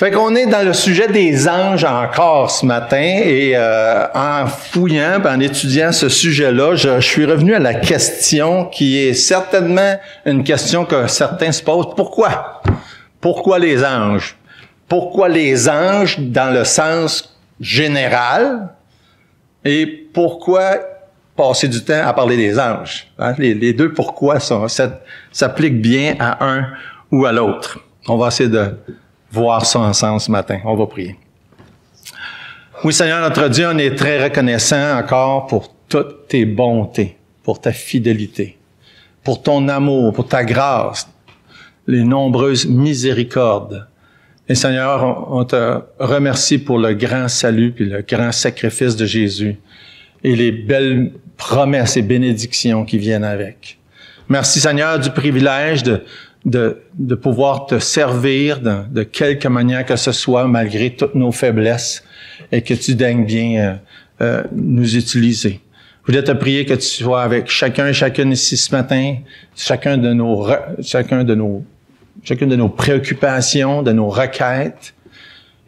Fait qu'on est dans le sujet des anges encore ce matin et euh, en fouillant, en étudiant ce sujet-là, je, suis revenu à la question qui est certainement une question que certains se posent. Pourquoi? Pourquoi les anges? Pourquoi les anges dans le sens général? Et pourquoi passer du temps à parler des anges? Hein? Les, deux pourquoi s'appliquent bien à un ou à l'autre. On va essayer de voir ça ensemble ce matin. On va prier. Oui, Seigneur notre Dieu, on est très reconnaissant encore pour toutes tes bontés, pour ta fidélité, pour ton amour, pour ta grâce, les nombreuses miséricordes. Et Seigneur, on te remercie pour le grand salut puis le grand sacrifice de Jésus et les belles promesses et bénédictions qui viennent avec. Merci Seigneur du privilège de, de, de pouvoir te servir de, de, quelque manière que ce soit, malgré toutes nos faiblesses, et que tu daignes bien euh, euh, nous utiliser. Je voulais te prier que tu sois avec chacun et chacune ici ce matin, chacun de nos, chacun de nos, chacune de nos préoccupations, de nos requêtes.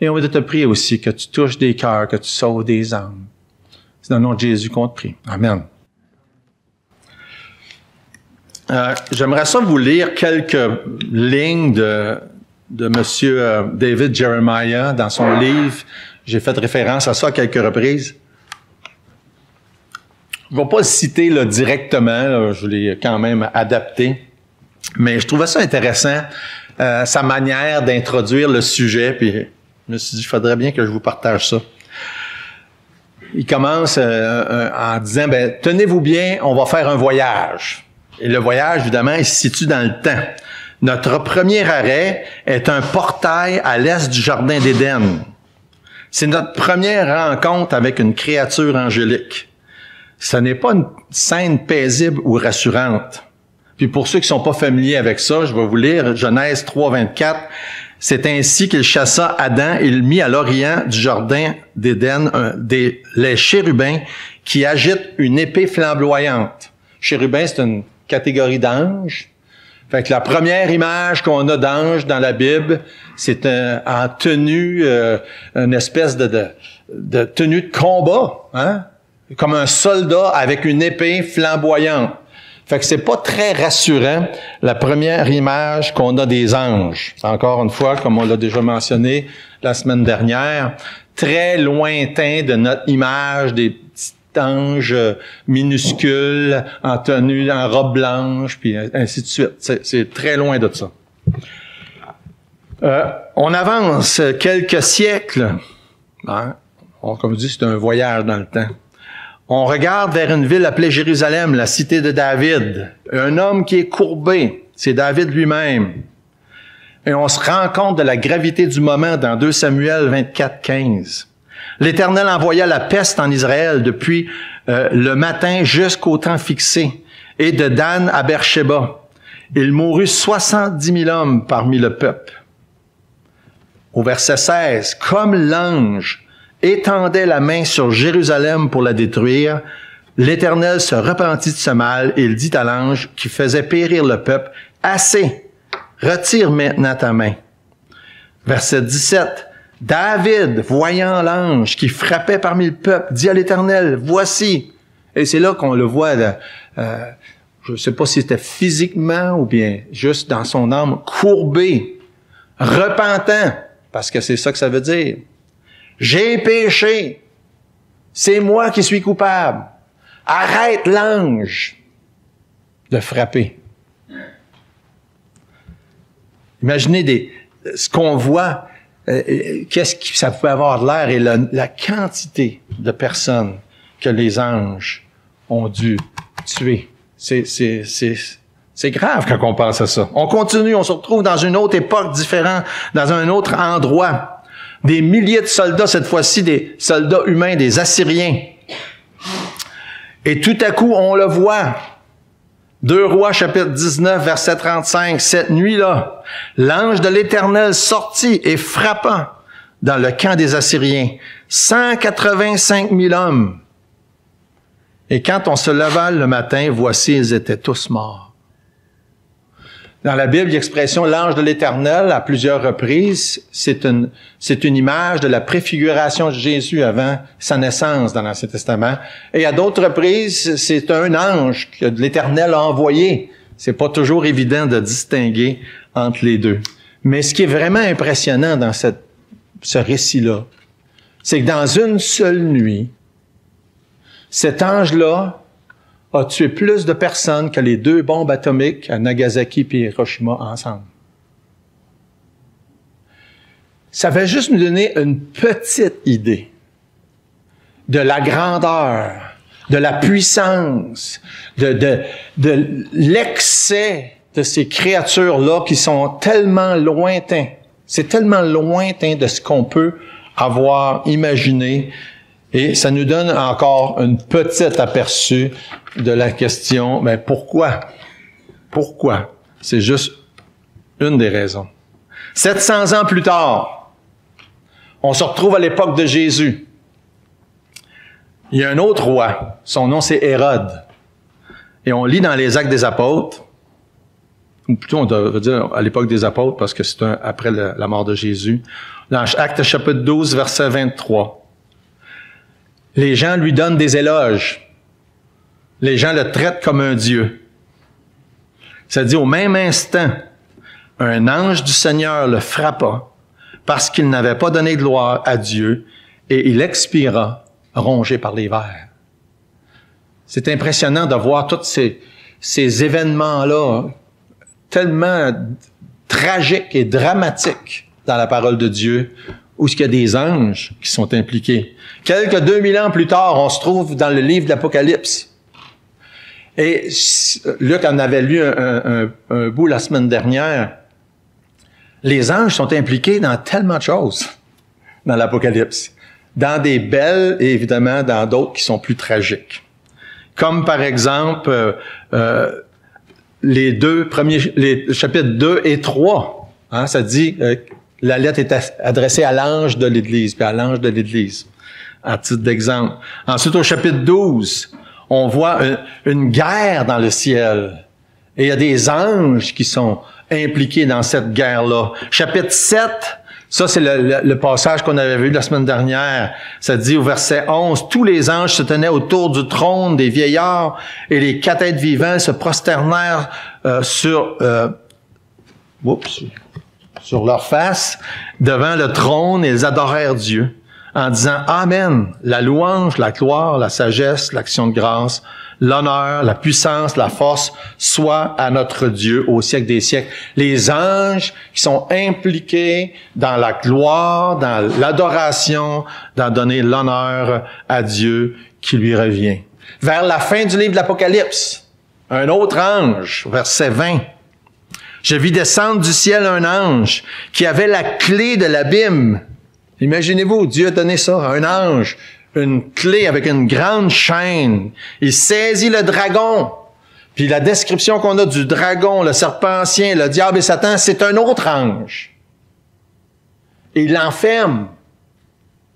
Et on veut te prier aussi que tu touches des cœurs, que tu sauves des âmes. C'est dans le nom de Jésus qu'on te prie. Amen. Euh, j'aimerais ça vous lire quelques lignes de, de M. Euh, David Jeremiah dans son livre. J'ai fait référence à ça à quelques reprises. Je ne vais pas le citer directement, je l'ai quand même adapté, mais je trouvais ça intéressant, euh, sa manière d'introduire le sujet, puis je me suis dit, il faudrait bien que je vous partage ça. Il commence en disant, ben, tenez-vous bien, on va faire un voyage. Et le voyage, évidemment, il se situe dans le temps. Notre premier arrêt est un portail à l'est du Jardin d'Éden. C'est notre première rencontre avec une créature angélique. Ce n'est pas une scène paisible ou rassurante. Puis pour ceux qui sont pas familiers avec ça, je vais vous lire Genèse 3, 24. C'est ainsi qu'il chassa Adam et il mit à l'orient du jardin d'Éden des, les chérubins qui agitent une épée flamboyante. C'est une catégorie d'anges. Fait que la première image qu'on a d'ange dans la Bible, c'est en tenue, euh, une espèce de, de, tenue de combat, hein? comme un soldat avec une épée flamboyante. Fait que c'est pas très rassurant la première image qu'on a des anges. Encore une fois, comme on l'a déjà mentionné la semaine dernière, très lointain de notre image des ange minuscule en tenue, en robe blanche, puis ainsi de suite. C'est très loin de ça. Euh, on avance quelques siècles. Hein? comme je dis, c'est un voyage dans le temps. On regarde vers une ville appelée Jérusalem, la cité de David. Un homme qui est courbé, c'est David lui-même. Et on se rend compte de la gravité du moment dans 2 Samuel 24, 15. L'Éternel envoya la peste en Israël depuis euh, le matin jusqu'au temps fixé, et de Dan à Beersheba. Il mourut 70 000 hommes parmi le peuple. Au verset 16, comme l'ange étendait la main sur Jérusalem pour la détruire, l'Éternel se repentit de ce mal et il dit à l'ange qui faisait périr le peuple, Assez, retire maintenant ta main. Verset 17, David, voyant l'ange qui frappait parmi le peuple, dit à l'Éternel, voici. Et c'est là qu'on le voit, euh, je ne sais pas si c'était physiquement ou bien juste dans son âme, courbé, repentant, parce que c'est ça que ça veut dire. J'ai péché. C'est moi qui suis coupable. Arrête l'ange de frapper. Imaginez des, ce qu'on voit euh, euh, qu'est-ce que ça pouvait avoir l'air et la, quantité de personnes que les anges ont dû tuer. C'est, c'est, c'est, c'est grave quand on pense à ça. On continue, on se retrouve dans une autre époque différente, dans un autre endroit. Des milliers de soldats, cette fois-ci des soldats humains, des Assyriens. Et tout à coup, on le voit, deux Rois chapitre 19 verset 35, cette nuit-là, l'ange de l'Éternel sortit et frappant dans le camp des Assyriens 185 000 hommes. Et quand on se leva le matin, voici, ils étaient tous morts. Dans la Bible, l'expression l'ange de l'Éternel à plusieurs reprises, c'est une, c'est une image de la préfiguration de Jésus avant sa naissance dans l'Ancien Testament. Et à d'autres reprises, c'est un ange que l'Éternel a envoyé. C'est pas toujours évident de distinguer entre les deux. Mais ce qui est vraiment impressionnant dans cette, ce récit-là, c'est que dans une seule nuit, cet ange-là a tué plus de personnes que les deux bombes atomiques à Nagasaki et Hiroshima ensemble. Ça va juste nous donner une petite idée de la grandeur, de la puissance, de, de, de l'excès de ces créatures-là qui sont tellement lointains. C'est tellement lointain de ce qu'on peut avoir imaginé. Et ça nous donne encore un petit aperçu de la question, mais pourquoi? Pourquoi? C'est juste une des raisons. 700 ans plus tard, on se retrouve à l'époque de Jésus. Il y a un autre roi. Son nom, c'est Hérode. Et on lit dans les Actes des Apôtres, ou plutôt on devrait dire à l'époque des Apôtres, parce que c'est après la, mort de Jésus, dans Actes chapitre 12, verset 23. Les gens lui donnent des éloges les gens le traitent comme un Dieu. Ça dit au même instant, un ange du Seigneur le frappa parce qu'il n'avait pas donné gloire à Dieu et il expira rongé par les vers. C'est impressionnant de voir tous ces, ces événements-là tellement tragiques et dramatiques dans la parole de Dieu où il y a des anges qui sont impliqués. Quelques 2000 ans plus tard, on se trouve dans le livre de l'Apocalypse. Et Luc en avait lu un, bout la semaine dernière. Les anges sont impliqués dans tellement de choses dans l'Apocalypse. Dans des belles et évidemment dans d'autres qui sont plus tragiques. Comme par exemple euh, euh, les deux premiers, les chapitres 2 et 3. Hein, ça dit euh, la lettre est adressée à l'ange de l'Église, puis à l'ange de l'Église, à titre d'exemple. Ensuite, au chapitre 12, on voit une, guerre dans le ciel. Et il y a des anges qui sont impliqués dans cette guerre-là. Chapitre 7, ça c'est le, passage qu'on avait vu la semaine dernière. Ça dit au verset 11, tous les anges se tenaient autour du trône des vieillards et les quatre êtres vivants se prosternèrent euh, sur, euh, sur leur face devant le trône ils adorèrent Dieu en disant Amen, la louange, la gloire, la sagesse, l'action de grâce, l'honneur, la puissance, la force, soit à notre Dieu au siècle des siècles. Les anges qui sont impliqués dans la gloire, dans l'adoration, dans donner l'honneur à Dieu qui lui revient. Vers la fin du livre de l'Apocalypse, un autre ange, verset 20, je vis descendre du ciel un ange qui avait la clé de l'abîme Imaginez-vous, Dieu a donné ça un ange, une clé avec une grande chaîne. Il saisit le dragon. Puis la description qu'on a du dragon, le serpent ancien, le diable et Satan, c'est un autre ange. Et il l'enferme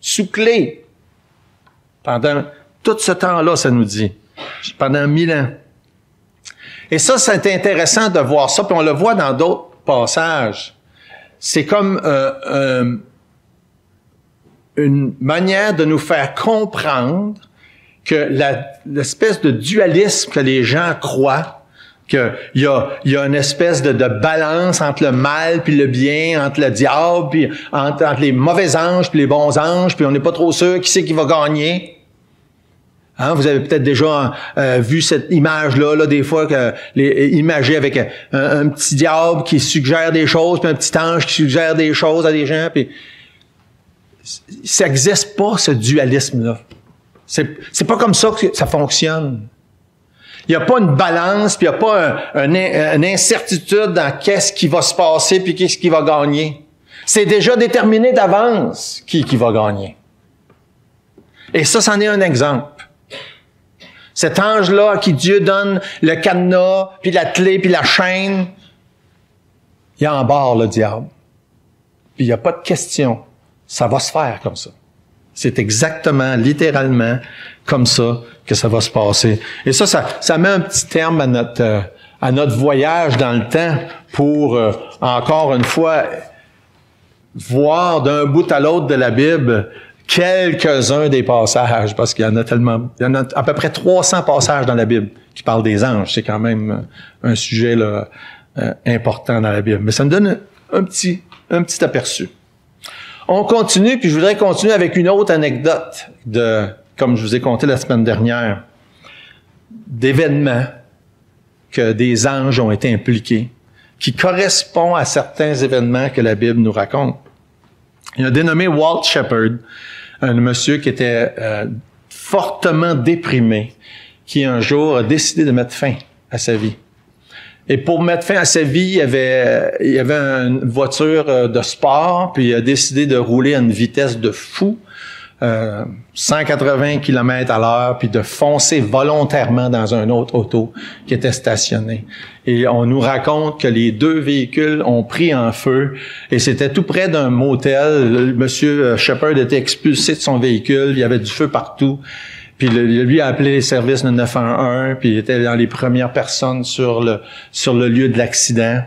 sous clé. Pendant tout ce temps-là, ça nous dit. Pendant mille ans. Et ça, c'est intéressant de voir ça, puis on le voit dans d'autres passages. C'est comme euh, euh, une manière de nous faire comprendre que l'espèce de dualisme que les gens croient, qu'il y a, y a une espèce de, de, balance entre le mal puis le bien, entre le diable puis entre, les mauvais anges puis les bons anges, puis on n'est pas trop sûr qui c'est qui va gagner. Hein, vous avez peut-être déjà euh, vu cette image-là, là, des fois, que, les, imagée avec un, un, petit diable qui suggère des choses, puis un petit ange qui suggère des choses à des gens, puis ça n'existe pas, ce dualisme-là. C'est, c'est pas comme ça que ça fonctionne. Il n'y a pas une balance, puis il n'y a pas une incertitude dans qu'est-ce qui va se passer, puis qu'est-ce qui va gagner. C'est déjà déterminé d'avance qui, qui va gagner. Et ça, c'en est un exemple. Cet ange-là à qui Dieu donne le cadenas, puis la clé, puis la chaîne, il embarre le diable. Puis il n'y a pas de question ça va se faire comme ça. C'est exactement, littéralement, comme ça que ça va se passer. Et ça, ça, ça met un petit terme à notre, euh, à notre voyage dans le temps pour, euh, encore une fois, voir d'un bout à l'autre de la Bible quelques-uns des passages, parce qu'il y en a tellement, il y en a à peu près 300 passages dans la Bible qui parlent des anges. C'est quand même un sujet euh, important dans la Bible. Mais ça me donne un petit, un petit aperçu. On continue, puis je voudrais continuer avec une autre anecdote de, comme je vous ai conté la semaine dernière, d'événements que des anges ont été impliqués, qui correspond à certains événements que la Bible nous raconte. Il a dénommé Walt Shepard, un monsieur qui était euh, fortement déprimé, qui un jour a décidé de mettre fin à sa vie. Et pour mettre fin à sa vie, il avait, il avait une voiture euh, de sport, puis il a décidé de rouler à une vitesse de fou, euh, 180 km à l'heure, puis de foncer volontairement dans un autre auto qui était stationné. Et on nous raconte que les deux véhicules ont pris en feu, et c'était tout près d'un motel. Monsieur Shepard était expulsé de son véhicule, il y avait du feu partout. Puis lui a appelé les services de 911, puis il était dans les premières personnes sur le sur le lieu de l'accident.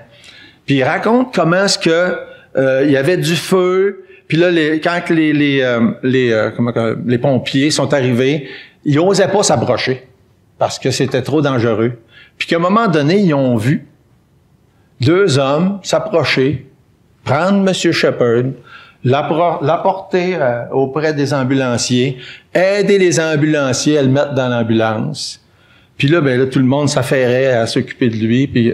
Puis il raconte comment est-ce que euh, il y avait du feu, puis là quand les les euh, les, euh, comment, les pompiers sont arrivés, ils osaient pas s'approcher parce que c'était trop dangereux. Puis qu'à un moment donné, ils ont vu deux hommes s'approcher, prendre Monsieur Shepard, l'apporter euh, auprès des ambulanciers, aider les ambulanciers à le mettre dans l'ambulance. Puis là, ben là, tout le monde s'affairait à s'occuper de lui. Puis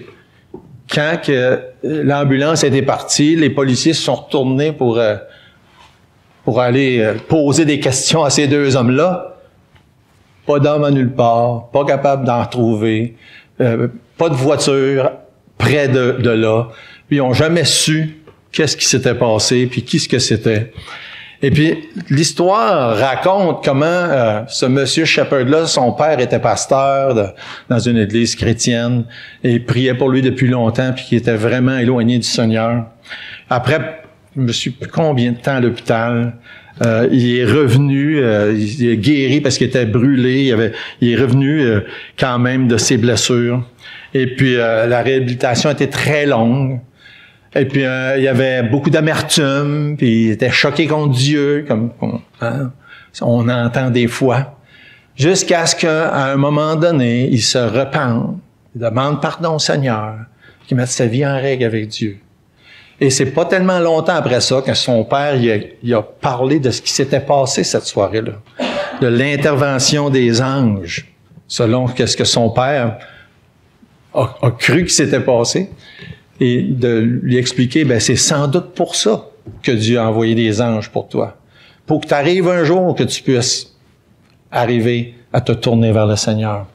quand que euh, l'ambulance était partie, les policiers se sont retournés pour euh, pour aller poser des questions à ces deux hommes-là. Pas d'homme à nulle part, pas capable d'en retrouver, pas de voiture près de, là. Puis ils ont jamais su qu'est-ce qui s'était passé, puis qui ce que c'était. Et puis l'histoire raconte comment euh, ce monsieur Shepard-là, son père était pasteur dans une église chrétienne et priait pour lui depuis longtemps, puis qui était vraiment éloigné du Seigneur. Après, je me suis combien de temps à l'hôpital? Euh, il est revenu, euh, il est guéri parce qu'il était brûlé. Il, avait, est revenu quand même de ses blessures. Et puis la réhabilitation était très longue. Et puis, euh, il y avait beaucoup d'amertume, puis il était choqué contre Dieu, comme hein, on entend des fois. Jusqu'à ce qu'à un moment donné, il se repente, il demande pardon au Seigneur, qu'il mette sa vie en règle avec Dieu. Et c'est pas tellement longtemps après ça que son père il a, parlé de ce qui s'était passé cette soirée-là, de l'intervention des anges, selon ce que son père a, cru qu'il s'était passé et de lui expliquer, ben c'est sans doute pour ça que Dieu a envoyé des anges pour toi. Pour que tu arrives un jour, que tu puisses arriver à te tourner vers le Seigneur.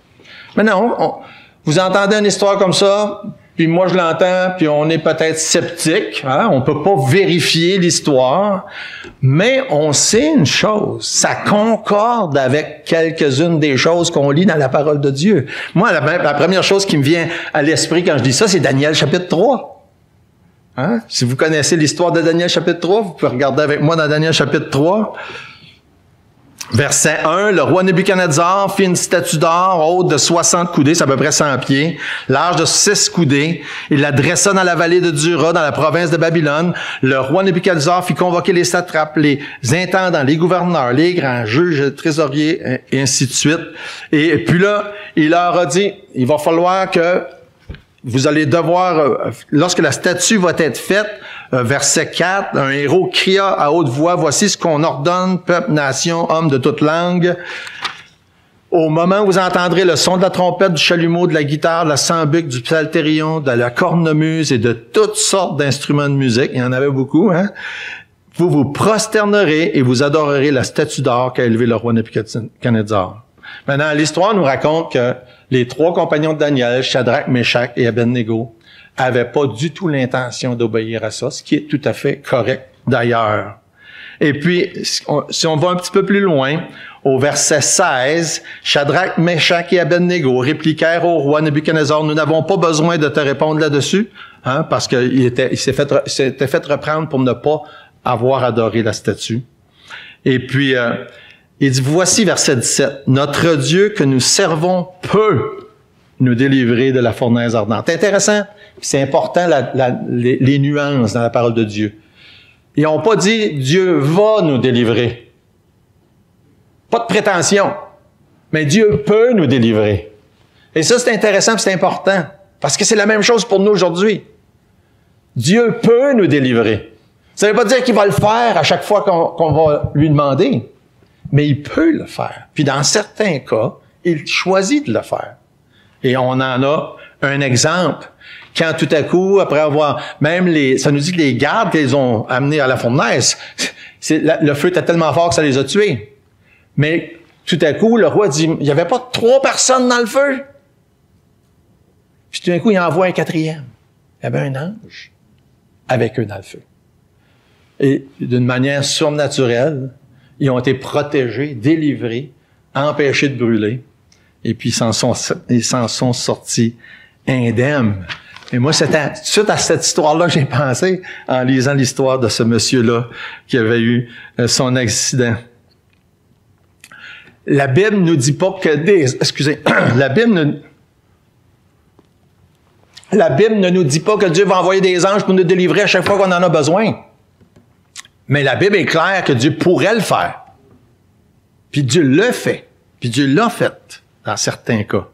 Maintenant, vous entendez une histoire comme ça, puis moi je l'entends, puis on est peut-être sceptique, hein? on peut pas vérifier l'histoire, mais on sait une chose, ça concorde avec quelques-unes des choses qu'on lit dans la parole de Dieu. Moi, la, première chose qui me vient à l'esprit quand je dis ça, c'est Daniel chapitre 3. Hein? Si vous connaissez l'histoire de Daniel chapitre 3, vous pouvez regarder avec moi dans Daniel chapitre 3. Verset 1, le roi Nebuchadnezzar fit une statue d'or haute de 60 coudées, c'est à peu près 100 pieds, large de 6 coudées. Il la dressa dans la vallée de Dura, dans la province de Babylone. Le roi Nebuchadnezzar fit convoquer les satrapes, les intendants, les gouverneurs, les grands juges, les trésoriers, et ainsi de suite. Et puis là, il leur a dit, il va falloir que vous allez devoir, euh, lorsque la statue va être faite, euh, verset 4, un héros cria à haute voix, voici ce qu'on ordonne, peuple, nation, homme de toute langue. Au moment où vous entendrez le son de la trompette, du chalumeau, de la guitare, de la sambuc, du psalterion, de la cornemuse et de toutes sortes d'instruments de musique, il y en avait beaucoup, hein? Vous vous prosternerez et vous adorerez la statue d'or qu'a élevée le roi Nebuchadnezzar. Maintenant, l'histoire nous raconte que les trois compagnons de Daniel, Shadrach, Meshach et Abednego, avait pas du tout l'intention d'obéir à ça, ce qui est tout à fait correct d'ailleurs. Et puis, si on va un petit peu plus loin, au verset 16, Shadrach, Meshach et Abednego répliquèrent au roi Nebuchadnezzar, nous n'avons pas besoin de te répondre là-dessus, hein, parce qu'il fait, s'était fait reprendre pour ne pas avoir adoré la statue. Et puis, euh, il dit, voici verset 17, notre Dieu que nous servons peut nous délivrer de la fournaise ardente. C'est intéressant, c'est important les, nuances dans la parole de Dieu. Ils n'ont pas dit Dieu va nous délivrer. Pas de prétention. Mais Dieu peut nous délivrer. Et ça, c'est intéressant, c'est important. Parce que c'est la même chose pour nous aujourd'hui. Dieu peut nous délivrer. Ça ne veut pas dire qu'il va le faire à chaque fois qu'on va lui demander, mais il peut le faire. Puis dans certains cas, il choisit de le faire. Et on en a un exemple. Quand tout à coup, après avoir, même les, ça nous dit que les gardes qu'ils ont amenés à la fournaise, le feu était tellement fort que ça les a tués. Mais tout à coup, le roi dit, il n'y avait pas trois personnes dans le feu. Puis tout d'un coup, il envoie un quatrième. Il y avait un ange avec eux dans le feu. Et d'une manière surnaturelle, ils ont été protégés, délivrés, empêchés de brûler. Et puis, ils s'en sont, sortis indemnes. Et moi, c'était suite à cette histoire-là que j'ai pensé en lisant l'histoire de ce monsieur-là qui avait eu euh, son accident. La Bible nous dit pas que des, excusez, la Bible ne, la Bible ne nous dit pas que Dieu va envoyer des anges pour nous délivrer à chaque fois qu'on en a besoin. Mais la Bible est claire que Dieu pourrait le faire. Puis Dieu le fait. Puis Dieu l'a fait dans certains cas.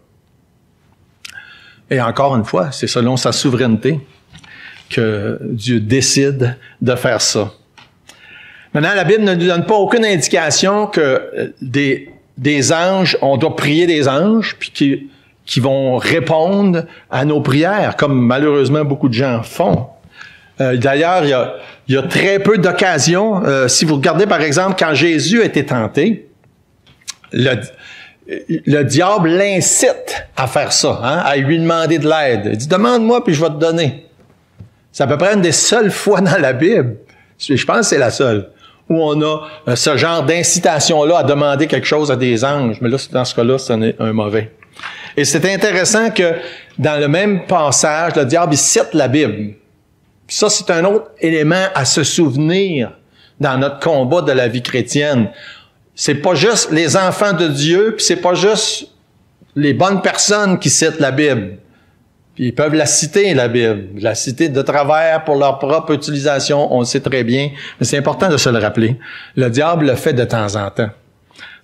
Et encore une fois, c'est selon sa souveraineté que Dieu décide de faire ça. Maintenant, la Bible ne nous donne pas aucune indication que euh, des, des anges, on doit prier des anges, puis qui, qui vont répondre à nos prières, comme malheureusement beaucoup de gens font. Euh, D'ailleurs, il y a, très peu d'occasions. Euh, si vous regardez par exemple quand Jésus a été tenté, le, le diable l'incite à faire ça, hein, à lui demander de l'aide. Il dit demande-moi puis je vais te donner. C'est à peu près une des seules fois dans la Bible, je pense que c'est la seule, où on a euh, ce genre d'incitation-là à demander quelque chose à des anges. Mais là, dans ce cas-là, ce n'est un mauvais. Et c'est intéressant que dans le même passage, le diable il cite la Bible. Ça, c'est un autre élément à se souvenir dans notre combat de la vie chrétienne. C'est pas juste les enfants de Dieu, puis c'est pas juste les bonnes personnes qui citent la Bible. Puis ils peuvent la citer, la Bible, la citer de travers pour leur propre utilisation, on le sait très bien, mais c'est important de se le rappeler. Le diable le fait de temps en temps.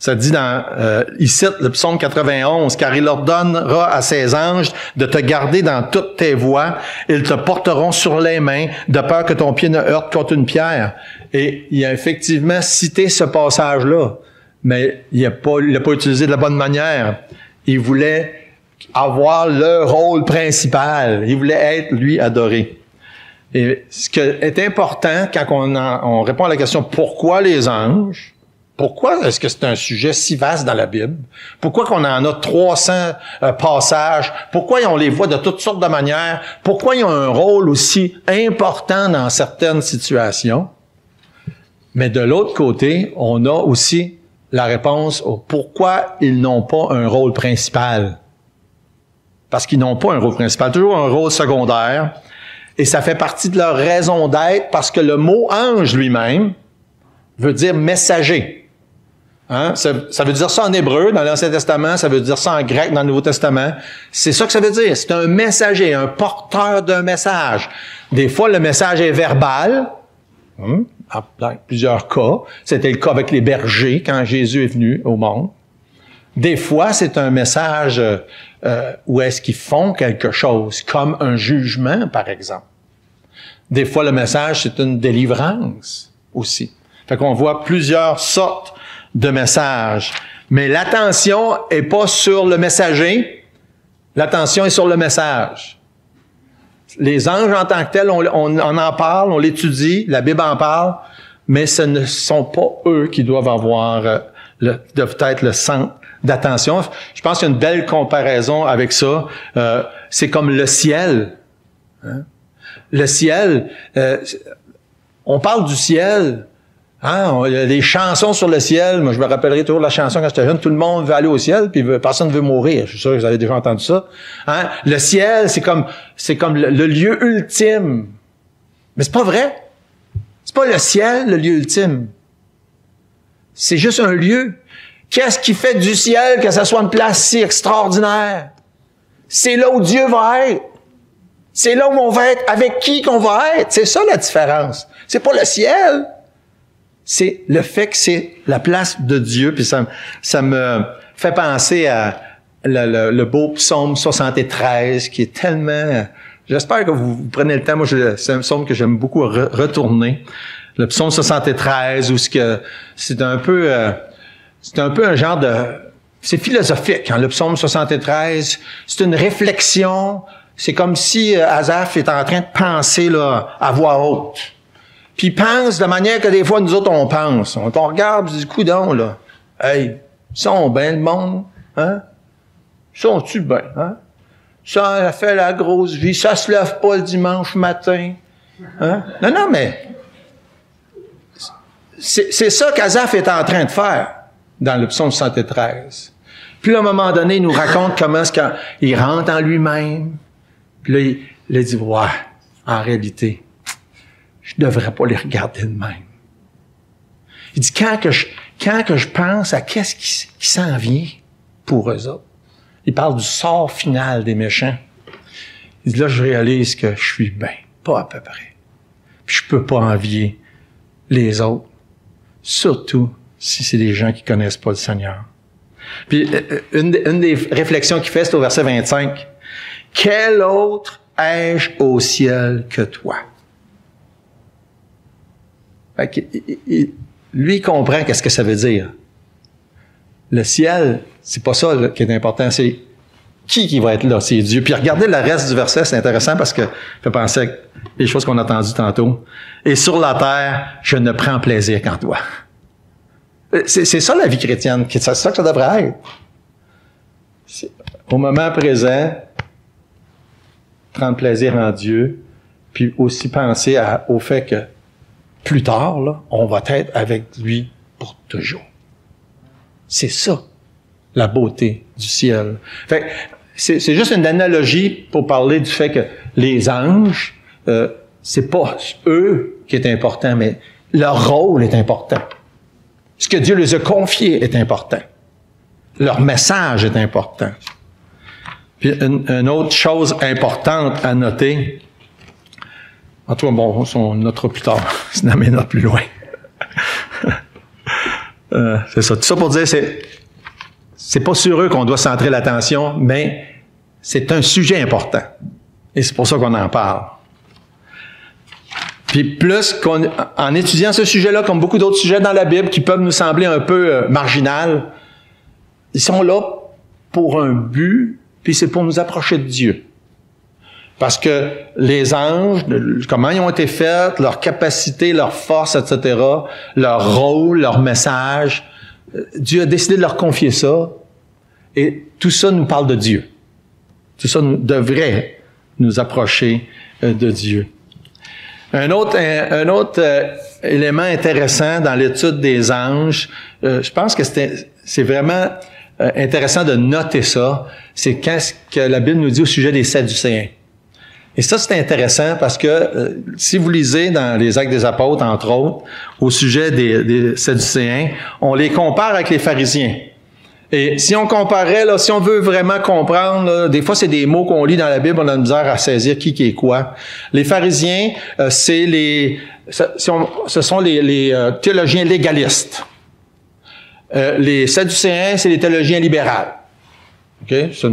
Ça dit dans, euh, il cite le psaume 91, car il ordonnera à ses anges de te garder dans toutes tes voies, ils te porteront sur les mains, de peur que ton pied ne heurte contre une pierre. Et il a effectivement cité ce passage-là, mais il n'a pas, pas utilisé de la bonne manière. Il voulait avoir le rôle principal. Il voulait être, lui, adoré. Et ce qui est important quand on répond à la question pourquoi les anges, pourquoi est-ce que c'est un sujet si vaste dans la Bible? Pourquoi qu'on en a 300 euh, passages? Pourquoi on les voit de toutes sortes de manières? Pourquoi ils ont un rôle aussi important dans certaines situations? Mais de l'autre côté, on a aussi la réponse au pourquoi ils n'ont pas un rôle principal. Parce qu'ils n'ont pas un rôle principal, toujours un rôle secondaire. Et ça fait partie de leur raison d'être parce que le mot ange lui-même veut dire messager. Hein? Ça, veut dire ça en hébreu dans l'Ancien Testament, ça veut dire ça en grec dans le Nouveau Testament. C'est ça que ça veut dire. C'est un messager, un porteur d'un message. Des fois, le message est verbal. Hein? Dans plusieurs cas. C'était le cas avec les bergers quand Jésus est venu au monde. Des fois, c'est un message euh, où est-ce qu'ils font quelque chose, comme un jugement, par exemple. Des fois, le message, c'est une délivrance aussi. Fait qu'on voit plusieurs sortes de message. Mais l'attention est pas sur le messager, l'attention est sur le message. Les anges en tant que tels, on, en parle, on l'étudie, la Bible en parle, mais ce ne sont pas eux qui doivent avoir, euh, le, doivent être le centre d'attention. Je pense qu'il y a une belle comparaison avec ça. Euh, c'est comme le ciel. Hein? Le ciel, euh, on parle du ciel, Hein, a des chansons sur le ciel. Moi, je me rappellerai toujours la chanson quand j'étais jeune. Tout le monde veut aller au ciel, puis personne ne veut mourir. Je suis sûr que vous avez déjà entendu ça. Hein? Le ciel, c'est comme, c'est comme le, lieu ultime. Mais c'est pas vrai. C'est pas le ciel, le lieu ultime. C'est juste un lieu. Qu'est-ce qui fait du ciel que ça soit une place si extraordinaire? c'est là où Dieu va être. C'est là où on va être, avec qui qu'on va être. C'est ça la différence. C'est pas le ciel. C'est le fait que c'est la place de Dieu. Puis ça, ça me fait penser à le, beau psaume 73 qui est tellement... J'espère que vous, prenez le temps. Moi, c'est un psaume que j'aime beaucoup retourner. Le psaume 73 où c'est un peu... Euh, c'est un peu un genre de... C'est philosophique, hein, le psaume 73. C'est une réflexion c'est comme si euh, Azaf est en train de penser là, à voix haute. Puis il pense de manière que des fois, nous autres, on pense. On, regarde, du coup, donc, là. Hey, sont bien le monde, hein? Sont-tu bien, hein? Ça a fait la grosse vie, ça se lève pas le dimanche matin. Hein? Non, non, mais c'est ça qu'Azaf est en train de faire dans le psaume 73. Puis à un moment donné, il nous raconte comment est-ce qu'il rentre en lui-même, puis là, il, a dit, ouais, en réalité, je devrais pas les regarder de même. Il dit, quand que je, quand que je pense à qu'est-ce qui, s'en vient pour eux autres, il parle du sort final des méchants. Il dit, là, je réalise que je suis bien, pas à peu près. Puis je peux pas envier les autres, surtout si c'est des gens qui connaissent pas le Seigneur. Puis euh, euh, une, une des réflexions qu'il fait, c'est au verset 25. Quel autre ai-je au ciel que toi? Lui comprend qu'est-ce que ça veut dire. Le ciel, c'est pas ça qui est important, c'est qui qui va être là, c'est Dieu. Puis regardez le reste du verset, c'est intéressant parce que fait penser à les choses qu'on a entendues tantôt. Et sur la terre, je ne prends plaisir qu'en toi. C'est, ça la vie chrétienne, c'est ça que ça devrait être. Au moment présent, prendre plaisir en Dieu, puis aussi penser au fait que plus tard, on va être avec lui pour toujours. C'est ça, la beauté du ciel. Fait c'est, c'est juste une analogie pour parler du fait que les anges, euh, c'est pas eux qui est important, mais leur rôle est important. Ce que Dieu les a confié est important. Leur message est important. Puis une, autre chose importante à noter, en tout cas, bon, on notera plus tard, c'est amènera plus loin. euh, c'est ça. Tout ça pour dire, c'est, c'est pas sur eux qu'on doit centrer l'attention, mais c'est un sujet important. Et c'est pour ça qu'on en parle. Puis plus qu'on, en étudiant ce sujet-là, comme beaucoup d'autres sujets dans la Bible qui peuvent nous sembler un peu euh, marginal, ils sont là pour un but puis c'est pour nous approcher de Dieu. Parce que les anges, comment ils ont été faits, leur capacité, leur force, etc., leur rôle, leur message, euh, Dieu a décidé de leur confier ça. Et tout ça nous parle de Dieu. Tout ça nous, devrait nous approcher euh, de Dieu. Un autre, un, autre euh, élément intéressant dans l'étude des anges, je pense que c'est vraiment intéressant de noter ça, c'est qu'est-ce que la Bible nous dit au sujet des Sadducéens. Et ça, c'est intéressant parce que euh, si vous lisez dans les Actes des Apôtres, entre autres, au sujet des, des Sadducéens, on les compare avec les pharisiens. Et si on comparait, là, si on veut vraiment comprendre, des fois c'est des mots qu'on lit dans la Bible, on a une misère à saisir qui qui est quoi. Les pharisiens, euh, c'est les, ce sont les, les théologiens légalistes. Euh, les Sadducéens, c'est les théologiens libéraux. Okay? Ça,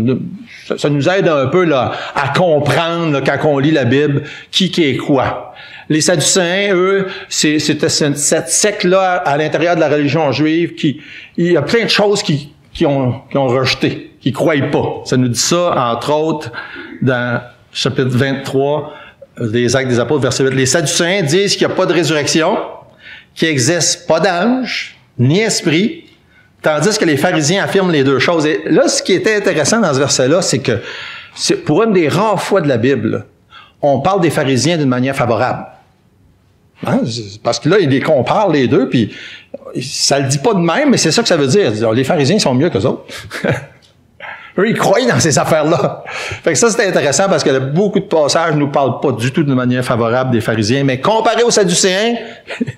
nous aide un peu là, à comprendre quand on lit la Bible qui, qui est quoi. Les Sadducéens, eux, c'est cette secte-là à l'intérieur de la religion juive qui, il y a plein de choses qui, qui ont, qui ont rejeté, qui croient pas. Ça nous dit ça, entre autres, dans chapitre 23 des Actes des Apôtres, verset 8. Les Sadducéens disent qu'il n'y a pas de résurrection, qu'il n'existe pas d'ange, ni esprit, Tandis que les pharisiens affirment les deux choses. Et là, ce qui était intéressant dans ce verset-là, c'est que c'est pour une des rares fois de la Bible, on parle des pharisiens d'une manière favorable. Hein? Parce que là, il les compare les deux, puis ça le dit pas de même, mais c'est ça que ça veut dire. Les pharisiens sont mieux que autres. Eux, ils croient dans ces affaires-là. Fait que ça, c'était intéressant parce que beaucoup de passages ne nous parlent pas du tout de manière favorable des pharisiens, mais comparé aux Sadducéens,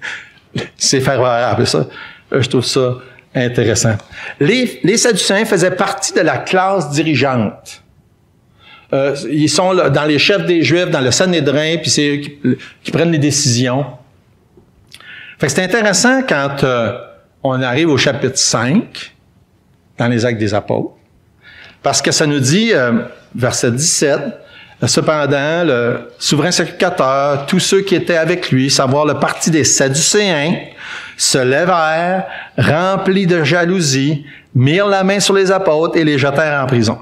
c'est favorable. Ça, je trouve ça Intéressant. Les, les Sadducéens faisaient partie de la classe dirigeante. Euh, ils sont dans les chefs des Juifs, dans le Sanhédrin, puis c'est eux qui, qui, prennent les décisions. Fait que c'est intéressant quand euh, on arrive au chapitre 5, dans les Actes des Apôtres, parce que ça nous dit, euh, verset 17, Cependant, le souverain sacrificateur, tous ceux qui étaient avec lui, savoir le parti des Sadducéens, se lèvèrent, remplis de jalousie, mirent la main sur les apôtres et les jetèrent en prison.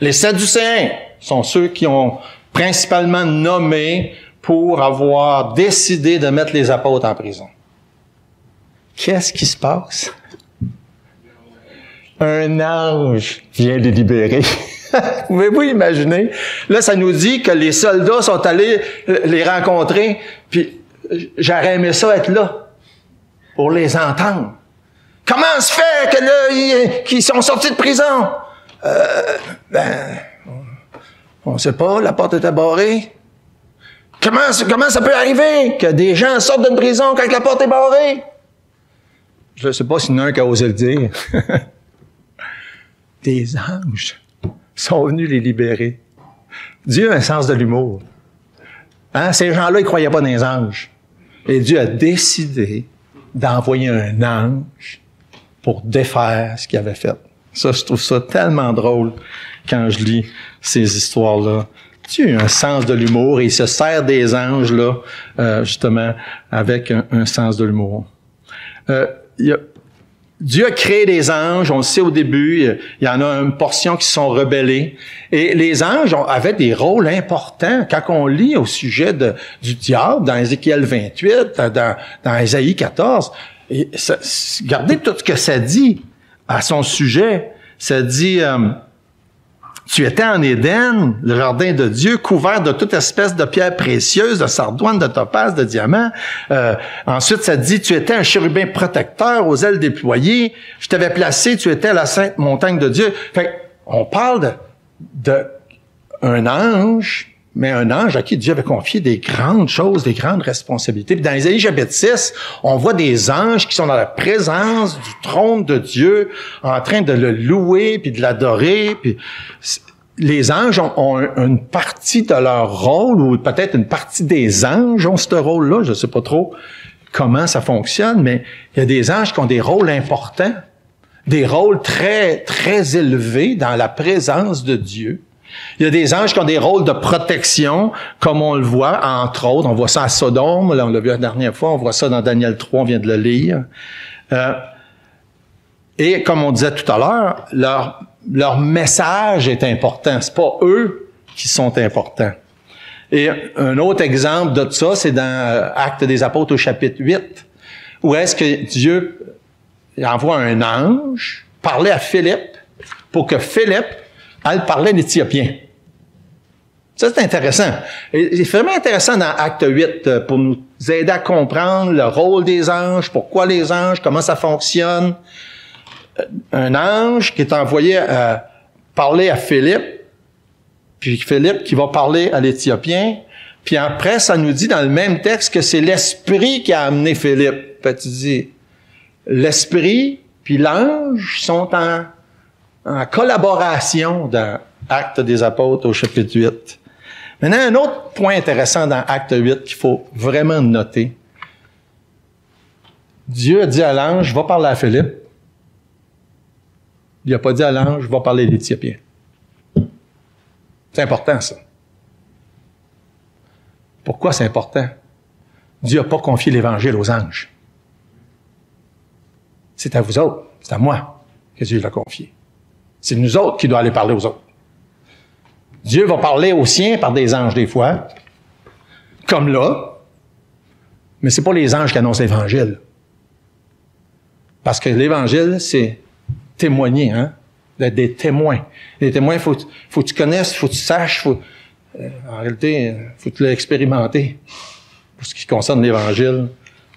Les Sadducéens sont ceux qui ont principalement nommé pour avoir décidé de mettre les apôtres en prison. Qu'est-ce qui se passe? Un ange vient les libérer. Pouvez-vous imaginer? Là, ça nous dit que les soldats sont allés les rencontrer, puis j'aurais aimé ça être là pour les entendre. Comment se fait qu'ils sont sortis de prison? Euh, ben, on sait pas, la porte était barrée. Comment, comment ça peut arriver que des gens sortent d'une prison quand la porte est barrée? Je ne sais pas s'il y en a un qui a osé le dire. des anges sont venus les libérer. Dieu a un sens de l'humour. Hein? Ces gens-là, ils croyaient pas dans les anges. Et Dieu a décidé d'envoyer un ange pour défaire ce qu'il avait fait. Ça, je trouve ça tellement drôle quand je lis ces histoires-là. Dieu a un sens de l'humour et il se sert des anges, là, euh, justement, avec un, sens de l'humour. Euh, Dieu a créé des anges, on le sait au début, il y en a une portion qui sont rebellés. Et les anges avaient des rôles importants. Quand on lit au sujet du diable, dans Ézéchiel 28, dans, dans Ésaïe 14, et regardez tout ce que ça dit à son sujet. Ça dit... Euh, tu étais en Éden, le jardin de Dieu, couvert de toute espèce de pierres précieuses, de sardoines, de topazes, de diamants. Euh, ensuite, ça dit, tu étais un chérubin protecteur aux ailes déployées. Je t'avais placé, tu étais la sainte montagne de Dieu. Fait on parle de, de un ange, mais un ange à qui Dieu avait confié des grandes choses, des grandes responsabilités. Puis dans Isaïe chapitre 6, on voit des anges qui sont dans la présence du trône de Dieu, en train de le louer, puis de l'adorer. Puis les anges ont, une partie de leur rôle, ou peut-être une partie des anges ont ce rôle-là, je ne sais pas trop comment ça fonctionne, mais il y a des anges qui ont des rôles importants, des rôles très, très élevés dans la présence de Dieu. Il y a des anges qui ont des rôles de protection, comme on le voit, entre autres. On voit ça à Sodome, là, on l'a vu la dernière fois. On voit ça dans Daniel 3, on vient de le lire. Euh, et comme on disait tout à l'heure, leur, leur message est important. C'est pas eux qui sont importants. Et un autre exemple de ça, c'est dans euh, Actes des Apôtres au chapitre 8, où est-ce que Dieu envoie un ange parler à Philippe pour que Philippe elle parlait l'Éthiopien. Ça, c'est intéressant. C'est vraiment intéressant dans Acte 8 euh, pour nous aider à comprendre le rôle des anges, pourquoi les anges, comment ça fonctionne. Euh, un ange qui est envoyé parler à Philippe, puis Philippe qui va parler à l'Éthiopien, puis après, ça nous dit dans le même texte que c'est l'Esprit qui a amené Philippe. Tu dis, l'Esprit puis l'ange sont en en collaboration dans Actes des Apôtres au chapitre 8. Maintenant, un autre point intéressant dans Acte 8 qu'il faut vraiment noter. Dieu a dit à l'ange, va parler à Philippe. Il n'a pas dit à l'ange, va parler à l'Éthiopien. C'est important, ça. Pourquoi c'est important? Dieu n'a pas confié l'Évangile aux anges. C'est à vous autres, c'est à moi que Dieu l'a confié. C'est nous autres qui doit aller parler aux autres. Dieu va parler aux siens par des anges des fois, comme là, mais c'est pas les anges qui annoncent l'Évangile. Parce que l'Évangile, c'est témoigner, hein? D'être des témoins. Les témoins, faut, faut que tu connaisses, faut que tu saches, faut, euh, en réalité, faut que tu l'expérimenter. Pour ce qui concerne l'Évangile,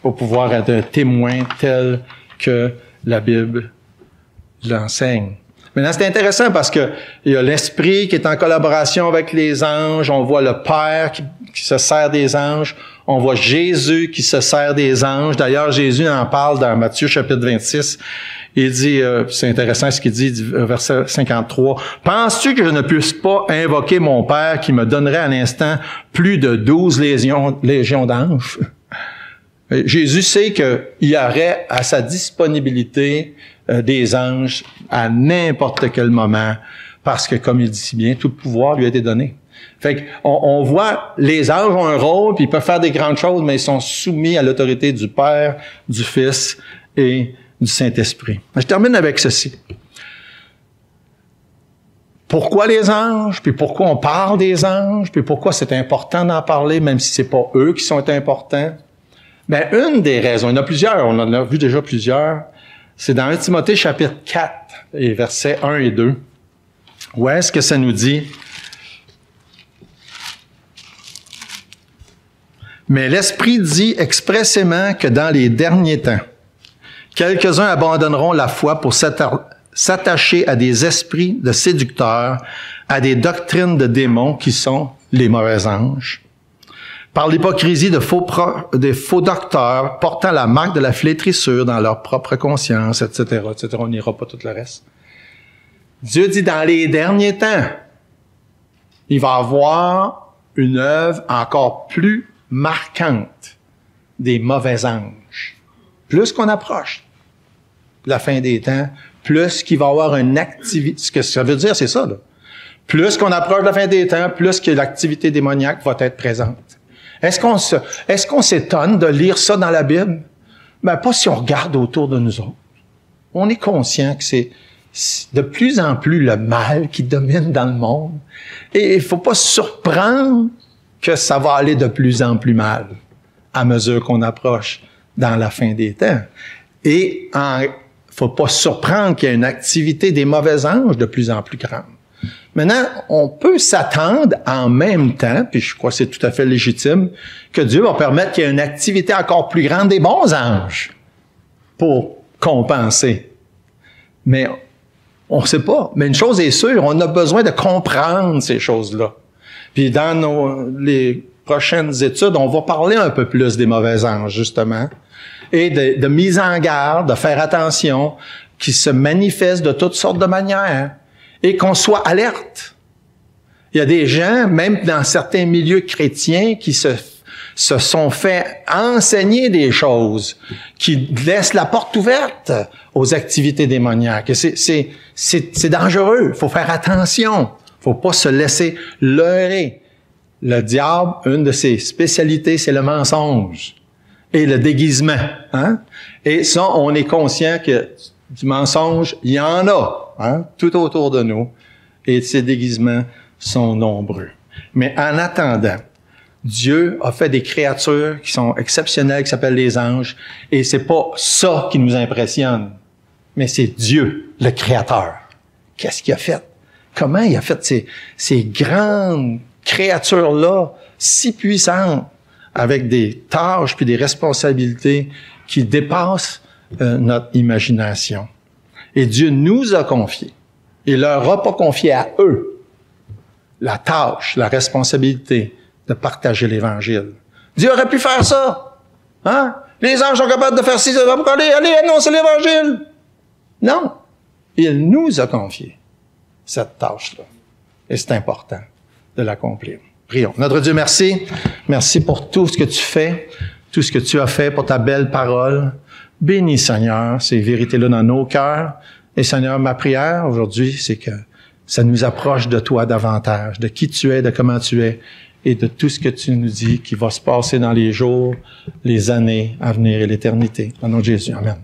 pour pouvoir être un témoin tel que la Bible l'enseigne. Maintenant, c'est intéressant parce que il y a l'esprit qui est en collaboration avec les anges. On voit le Père qui, se sert des anges. On voit Jésus qui se sert des anges. D'ailleurs, Jésus en parle dans Matthieu chapitre 26. Il dit, euh, c'est intéressant ce qu'il dit, verset 53, Penses-tu que je ne puisse pas invoquer mon Père qui me donnerait à l'instant plus de douze légions, légions d'anges? Jésus sait qu'il y aurait à sa disponibilité euh, des anges à n'importe quel moment, parce que, comme il dit si bien, tout pouvoir lui a été donné. Fait on voit, les anges ont un rôle, puis ils peuvent faire des grandes choses, mais ils sont soumis à l'autorité du Père, du Fils et du Saint-Esprit. Je termine avec ceci. Pourquoi les anges, puis pourquoi on parle des anges, puis pourquoi c'est important d'en parler, même si c'est pas eux qui sont importants? Ben, une des raisons, il y en a plusieurs, on en a vu déjà plusieurs, c'est dans 1 Timothée chapitre 4 et versets 1 et 2. Où est-ce que ça nous dit? Mais l'Esprit dit expressément que dans les derniers temps, quelques-uns abandonneront la foi pour s'attacher à des esprits de séducteurs, à des doctrines de démons qui sont les mauvais anges, par l'hypocrisie de faux, des faux docteurs portant la marque de la flétrissure dans leur propre conscience, etc., etc. On n'ira pas tout le reste. Dieu dit dans les derniers temps, il va avoir une œuvre encore plus marquante des mauvais anges. Plus qu'on approche la fin des temps, plus qu'il va y avoir une activité. Ce que ça veut dire, c'est ça. Plus qu'on approche la fin des temps, plus que l'activité démoniaque va être présente. Est-ce qu'on se, s'étonne de lire ça dans la Bible? Ben, pas si on regarde autour de nous autres. On est conscient que c'est de plus en plus le mal qui domine dans le monde. Et il faut pas se surprendre que ça va aller de plus en plus mal à mesure qu'on approche dans la fin des temps. Et il faut pas surprendre qu'il y a une activité des mauvais anges de plus en plus grande. Maintenant, on peut s'attendre en même temps, puis je crois que c'est tout à fait légitime, que Dieu va permettre qu'il y ait une activité encore plus grande des bons anges pour compenser. Mais on ne sait pas. Mais une chose est sûre, on a besoin de comprendre ces choses-là. Puis dans les prochaines études, on va parler un peu plus des mauvais anges, justement, et de, de mise en garde, de faire attention, qui se manifestent de toutes sortes de manières, et qu'on soit alerte. Il y a des gens, même dans certains milieux chrétiens, qui se, se sont fait enseigner des choses, qui laissent la porte ouverte aux activités démoniaques. C'est dangereux. Il faut faire attention faut pas se laisser leurrer. Le diable, une de ses spécialités, c'est le mensonge et le déguisement. Hein? Et ça, on est conscient que du mensonge, il y en a hein, tout autour de nous. Et ces déguisements sont nombreux. Mais en attendant, Dieu a fait des créatures qui sont exceptionnelles, qui s'appellent les anges, et c'est pas ça qui nous impressionne, mais c'est Dieu, le Créateur. Qu'est-ce qu'il a fait? Comment il a fait ces, ces grandes créatures-là, si puissantes, avec des tâches puis des responsabilités qui dépassent euh, notre imagination. Et Dieu nous a confié. Il leur a pas confié à eux la tâche, la responsabilité de partager l'Évangile. Dieu aurait pu faire ça. Hein? Les anges sont capables de faire ci, allez, allez, annoncer l'Évangile. Non. Il nous a confié cette tâche-là. Et c'est important de l'accomplir. Prions. Notre Dieu, merci. Merci pour tout ce que tu fais, tout ce que tu as fait pour ta belle parole. Bénis, Seigneur, ces vérités-là dans nos cœurs. Et Seigneur, ma prière aujourd'hui, c'est que ça nous approche de toi davantage, de qui tu es, de comment tu es et de tout ce que tu nous dis qui va se passer dans les jours, les années à venir et l'éternité. Au nom de Jésus. Amen.